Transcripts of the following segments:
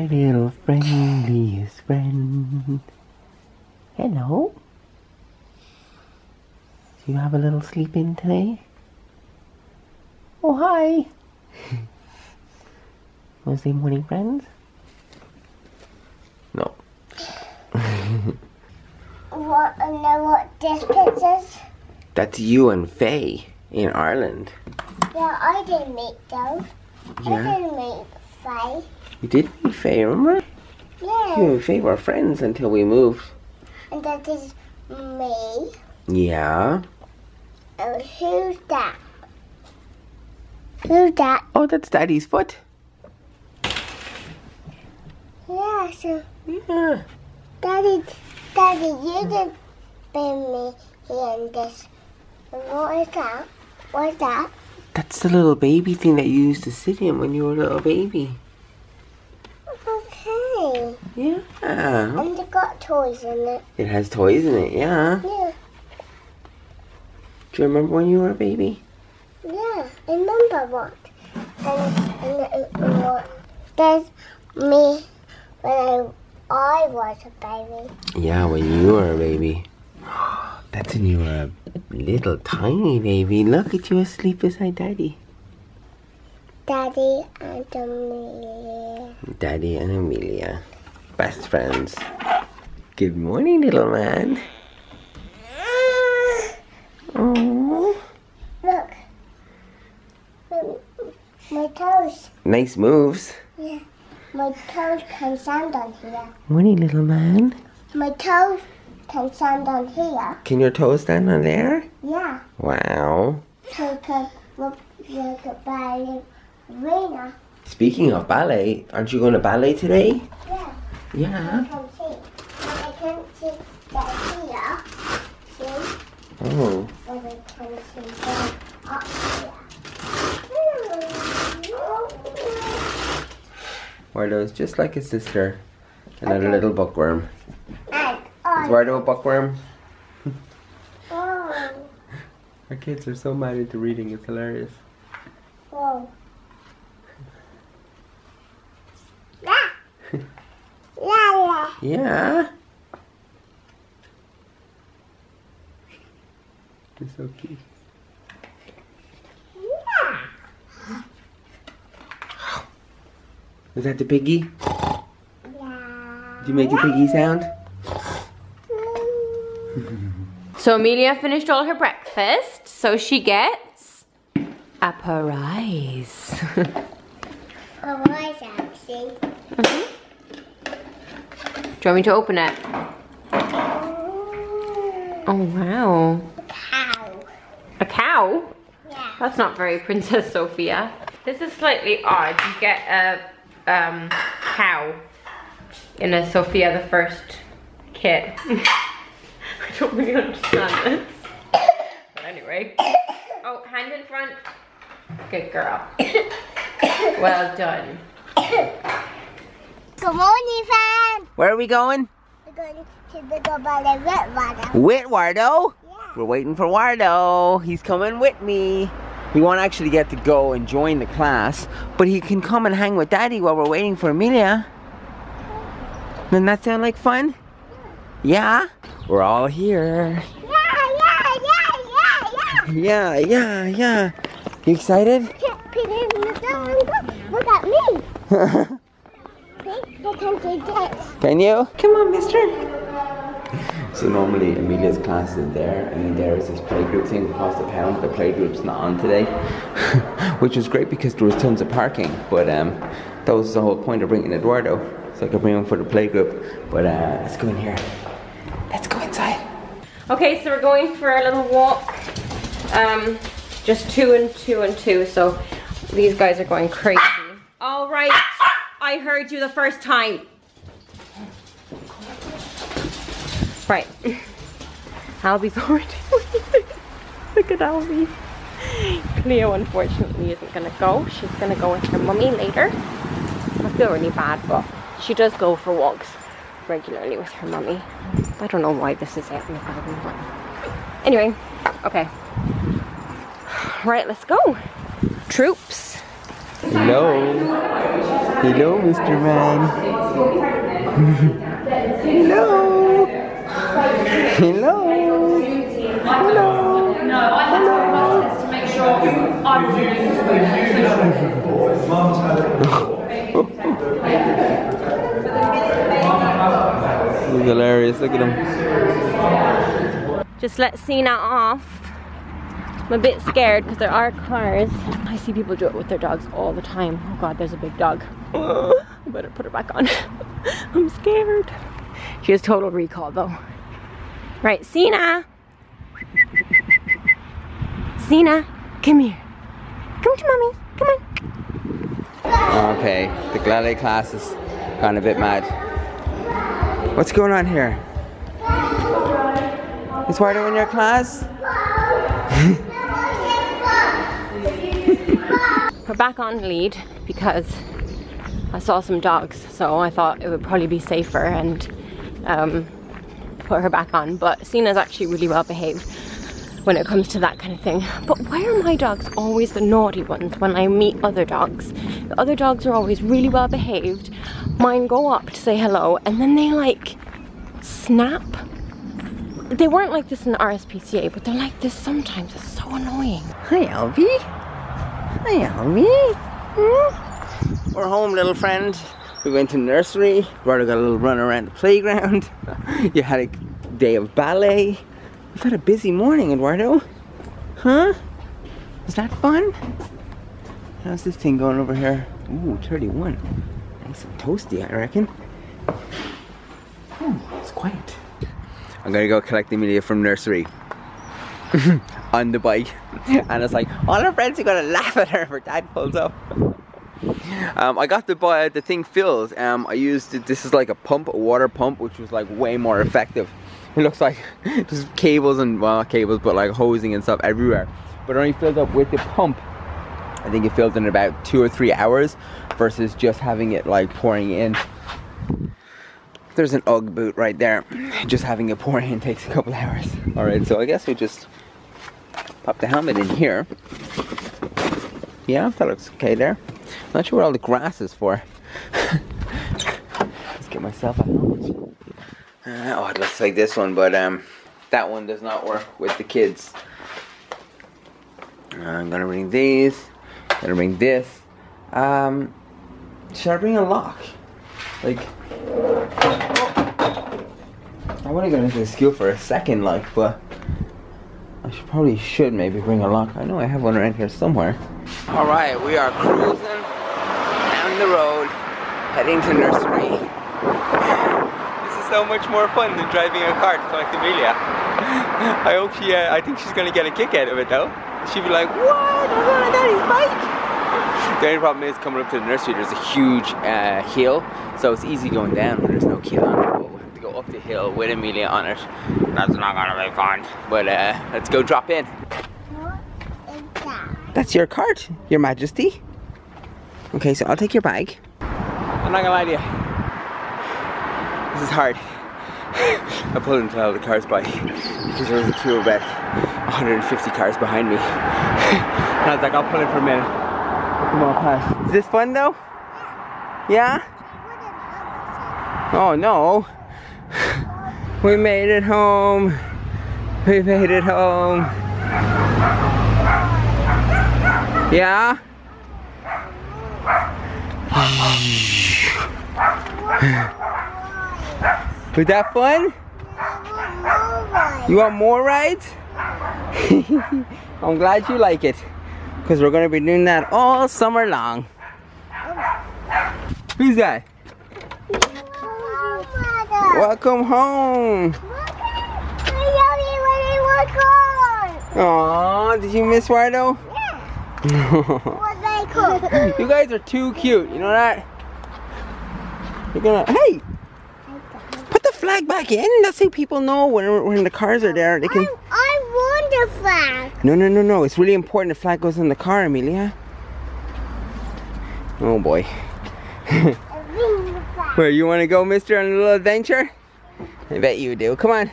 my little friendliest friend. Hello. Do you have a little sleep in today? Oh, hi. To morning, friends? No. What, I know what this picture is? That's you and Faye in Ireland. Yeah, I didn't make those. I Yeah. didn't make five. You did meet Faye, remember? Yeah. You and Faye were friends until we moved. And that is me. Yeah. And who's that? Who's that? Oh, that's Daddy's foot. Yeah, so Yeah. Daddy, Daddy, you didn't bring me here in this. What is that? What's that? That's the little baby thing that you used to sit in when you were a little baby. Okay. Yeah. And it got toys in it. It has toys in it, yeah. Yeah, Do you remember when you were a baby? yeah. I remember what. And, and, and? There's me when I, I was a baby. Yeah, when you were a baby. That's when you were a little tiny baby. Look at you asleep beside Daddy. Daddy and me. Daddy and Emilia. Best friends. Good morning, little man. Oh. Look. My- My toes. Nice moves. Yeah. My toes can stand on here. Morning, little man. My toes can stand on here. Can your toes stand on there? Yeah. Wow. So can look like a ballerina. Speaking of ballet, aren't you going to ballet today? Yeah. Yeah. I can see. I can't see that here. See? Oh. But I can see that up here. Wardo's just like his sister. Another little bookworm. And Is I. Wardo a bookworm? Oh. Our kids are so mad into reading, it's hilarious. Oh. La. Yeah. They're so cute. Yeah. Was that the piggy? La. Did you make a piggy sound? So Emilia finished all her breakfast, so she gets a prize. Oh, why is that? See? Do you want me to open it? Oh wow. Cow. A cow? Yeah. That's not very Princess Sofia. This is slightly odd. You get a um, cow in a Sofia the First kit. I don't really understand this. But anyway. Oh, hand in front. Good girl. Well done. Good morning, fam. Where are we going? We're going to the Gobale Red Water. With Wardo. Yeah. We're waiting for Wardo. He's coming with me. He won't actually get to go and join the class, but he can come and hang with Daddy while we're waiting for Emilia. Doesn't that sound like fun? Yeah? We're all here. Yeah, yeah, yeah, yeah, Yeah, yeah. yeah, yeah. You excited? Can't put in the door. Look at me. Can do this. Can you? Come on, mister. So normally Emilia's class is there, and then there is this playgroup thing across the pound. But the playgroup's not on today, which was great because there was tons of parking. But um, that was the whole point of bringing Eduardo, so I could bring him for the playgroup. But uh, let's go in here. Okay, so we're going for a little walk. Um, just two and two and two, so these guys are going crazy. All right, I heard you the first time. Right, Albie's already Look at Albie. Cleo unfortunately isn't gonna go. She's gonna go with her mummy later. I feel really bad, but she does go for walks regularly with her mummy. I don't know why this is out in the garden, but anyway, okay. Right, let's go. Troops. Hello. Hello, Mr. Man. Hello. Hello. Hello. to make sure I'm He's hilarious. Look at him. Just let Cena off. I'm a bit scared because there are cars. I see people do it with their dogs all the time. Oh god, there's a big dog. I better put her back on. I'm scared. She has total recall though. Right, Cena. Cena, come here. Come to mommy. Come on. Okay, the Glade class has gone a bit mad. What's going on here? Is Wardo in your class? We're back on lead because I saw some dogs, so I thought it would probably be safer and um, put her back on. But Cena's actually really well behaved when it comes to that kind of thing. But why are my dogs always the naughty ones when I meet other dogs? The other dogs are always really well behaved. Mine go up to say hello and then they like snap. They weren't like this in the RSPCA, but they're like this sometimes. It's so annoying. Hi, Albie. Hi, Albie. Hmm? We're home, little friend. We went to nursery. Wardo got a little run around the playground. you had a day of ballet. We've had a busy morning, Eduardo. Huh? Was that fun? How's this thing going over here? Ooh, 31. Nice and toasty, I reckon. Ooh, it's quiet. I'm gonna go collect Emilia from nursery. on the bike. And it's like, all her friends are gonna laugh at her if her dad pulls up. Um, I got the uh, the thing filled. Um, I used this is like a pump, a water pump, which was like way more effective. It looks like just cables and well, not cables, but like hosing and stuff everywhere. But it only filled up with the pump. I think it filled in about two or three hours versus just having it like pouring in. There's an UGG boot right there. Just having it pour in takes a couple hours. All right, so I guess we just pop the helmet in here. Yeah, that looks okay there. Not sure what all the grass is for. Let's get myself a helmet. Uh, oh, it looks like this one, but um, that one does not work with the kids. I'm gonna bring these. Gonna bring this. Um, should I bring a lock? Like, I want to go into the school for a second, like, but I should probably should maybe bring a lock. I know I have one around here somewhere. All right, we are cruising down the road, heading to nursery. This is so much more fun than driving a car to collect Emilia. I hope she, uh, I think she's gonna get a kick out of it though. She'd be like, what? I'm going on daddy's bike. The only problem is coming up to the nursery, there's a huge uh, hill, so it's easy going down when there's no kid on it. But we have to go up the hill with Emilia on it. That's not gonna be fun. But uh, let's go drop in. What is that? That's your cart, Your Majesty. Okay, so I'll take your bag. I'm not gonna lie to you. This is hard. I pulled into all the cars by because there was a queue of about 150 cars behind me. and I was like, I'll pull in for a minute. Come on, pass. Is this fun though? Yeah? Oh no. We made it home. We made it home. Yeah? Was that fun? You want more rides? I'm glad you like it. Because we're going to be doing that all summer long. Who's that? Welcome home. Aw, did you miss Wardo? you guys are too cute, you know that? You're gonna, hey! Flag back in. That's how people know when, when the cars are there. They can. I want the flag. No, no, no, no. It's really important the flag goes in the car, Emilia. Oh boy. I bring the flag. Where you want to go, Mister, on a little adventure? I bet you do. Come on,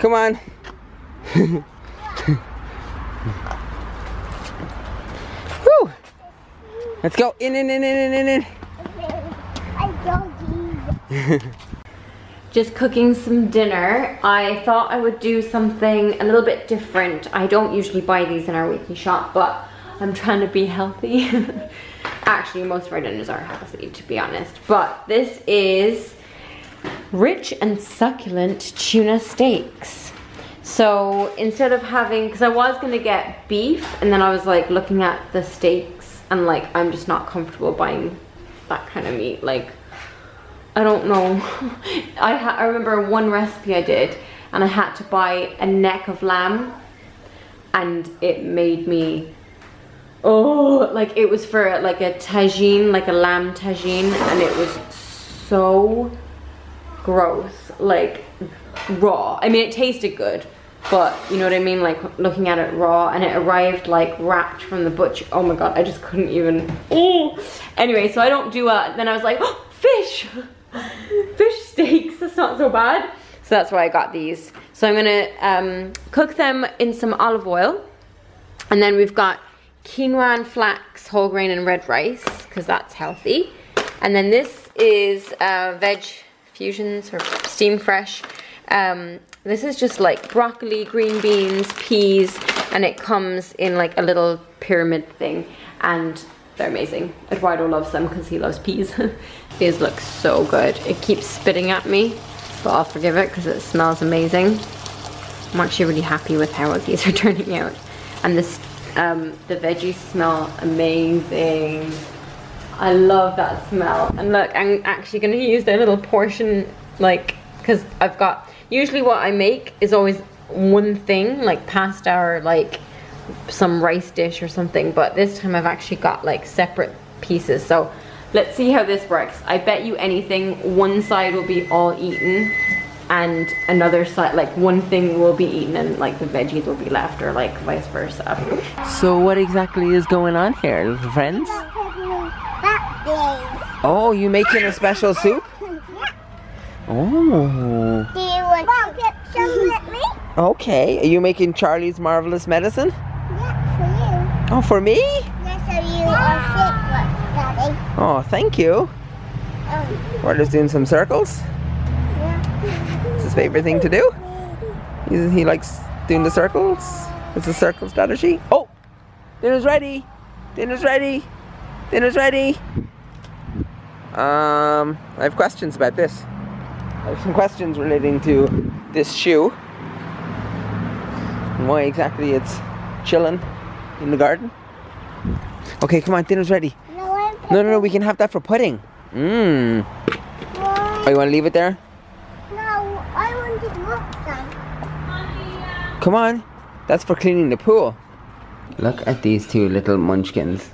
come on. Whew. Let's go in, in, in, in, in, in, in. Just cooking some dinner. I thought I would do something a little bit different. I don't usually buy these in our weekly shop, but I'm trying to be healthy. Actually, most of our dinners are healthy, to be honest. But this is rich and succulent tuna steaks. So instead of having, because I was gonna get beef, and then I was like looking at the steaks, and like I'm just not comfortable buying that kind of meat. Like I don't know. I I remember one recipe I did, and I had to buy a neck of lamb, and it made me oh like it was for like a tagine, like a lamb tagine, and it was so gross, like raw. I mean, it tasted good, but you know what I mean? Like looking at it raw and it arrived like wrapped from the butcher. Oh my God, I just couldn't even. Ooh. Anyway, so I don't do a, then I was like, oh, fish, fish steaks, that's not so bad. So that's why I got these. So I'm gonna um, cook them in some olive oil. And then we've got quinoa and flax, whole grain and red rice, because that's healthy. And then this is uh, veg fusions or steam fresh. Um, this is just like broccoli, green beans, peas, and it comes in like a little pyramid thing. And they're amazing. Eduardo loves them because he loves peas. These look so good. It keeps spitting at me, but I'll forgive it because it smells amazing. I'm actually really happy with how these are turning out. And this, um, the veggies smell amazing. I love that smell. And look, I'm actually gonna use their little portion, like, cause I've got, usually what I make is always one thing, like pasta or like some rice dish or something, but this time I've actually got like separate pieces. So let's see how this works. I bet you anything, one side will be all eaten and another side, like one thing will be eaten and like the veggies will be left or like vice versa. So what exactly is going on here, little friends? Oh, you making a special soup? Oh. Do you want to get some with me? Okay. Are you making Charlie's Marvelous Medicine? Oh, for me? for you. That's you are sick, Daddy. Oh, thank you. Um, We're just doing some circles. yeah. It's his favorite thing to do. He, he likes doing the circles. It's a circle strategy. Oh, dinner's ready. Dinner's ready. Dinner's ready. Um, I have questions about this. I have some questions relating to this shoe. And why exactly it's chilling in the garden. Okay, come on, dinner's ready. No, No, no, no, we can have that for pudding. Mmm. Oh, you want to leave it there? No, I want to walk some. Come on. That's for cleaning the pool. Look at these two little munchkins.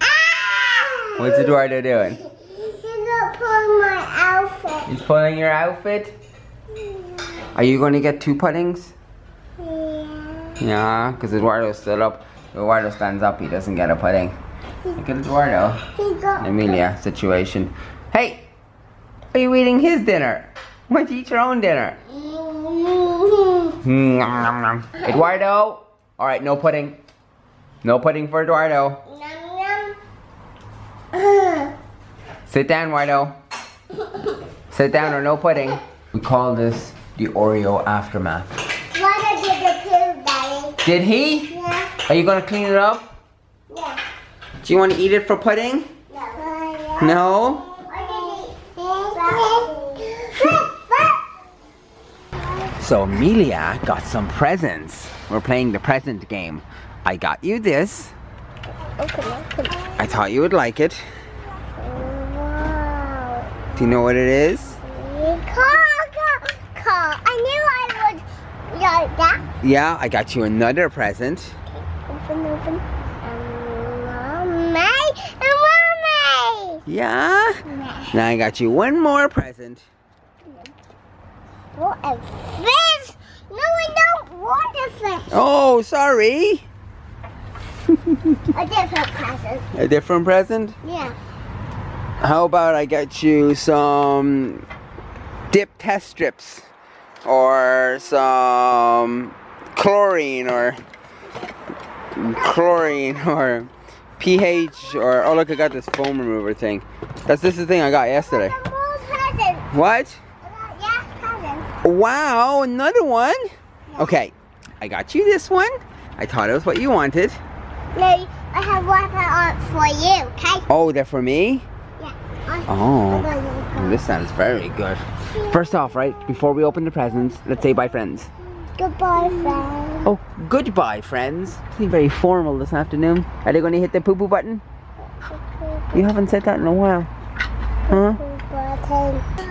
Ah! What's Eduardo doing? He's not pulling my outfit. He's pulling your outfit. Are you going to get two puddings? Yeah. Yeah, because Eduardo's still up. Eduardo stands up, he doesn't get a pudding. Look at Eduardo. He got Emilia situation. Hey! Are you eating his dinner? Why don't you eat your own dinner? Mm. Eduardo! Alright, no pudding. No pudding for Eduardo. Sit down, Eduardo. Sit down or no pudding. We call this the Oreo aftermath. Did the poo, Did he? Are you gonna clean it up? Yeah. Do you want to eat it for pudding? No. No? So Emilia got some presents. We're playing the present game. I got you this. I thought you would like it. Wow. Do you know what it is? Car, car, car. I knew I would like that. Yeah, I got you another present. Open, open. Mommy, mommy. Yeah? Now I got you one more present. What a fish! No, I don't want a fish. Oh, sorry. A different present. A different present? Yeah. How about I get you some dip test strips or some chlorine or chlorine or pH or oh look I got this foam remover thing. That's this is the thing I got yesterday. What? Yeah. Wow, another one? Okay, I got you this one. I thought it was what you wanted. No, I have one uh, for you, okay? Oh, they're for me? Yeah. I- Oh. This sounds very good. First off, right, before we open the presents, let's say bye, friends. Goodbye, friend. Oh, goodbye, friends. Seem very formal this afternoon. Are they going to hit the poo poo button? You haven't said that in a while. Huh?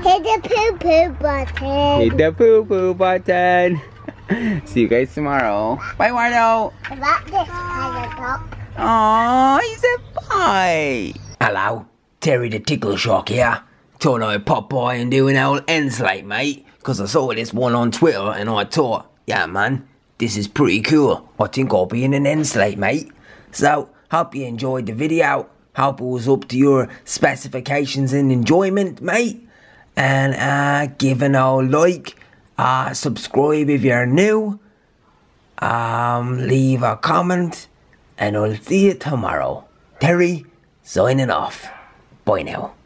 Hit the poo poo button. Hit the poo poo button. See you guys tomorrow. Bye, Wardo. About this kind of top. Aww, he said bye. Hello, Terry the Tickle Shock here. Thought I'd pop by and do an old Enslate, mate, 'cause I saw this one on Twitter and I thought, yeah, man, this is pretty cool. I think I'll be in an Enslate, mate. So, hope you enjoyed the video. Hope it was up to your specifications and enjoyment, mate. And, uh, give an old like, uh, subscribe if you're new, um, leave a comment, and I'll see you tomorrow. Terry, signing off. Bye now.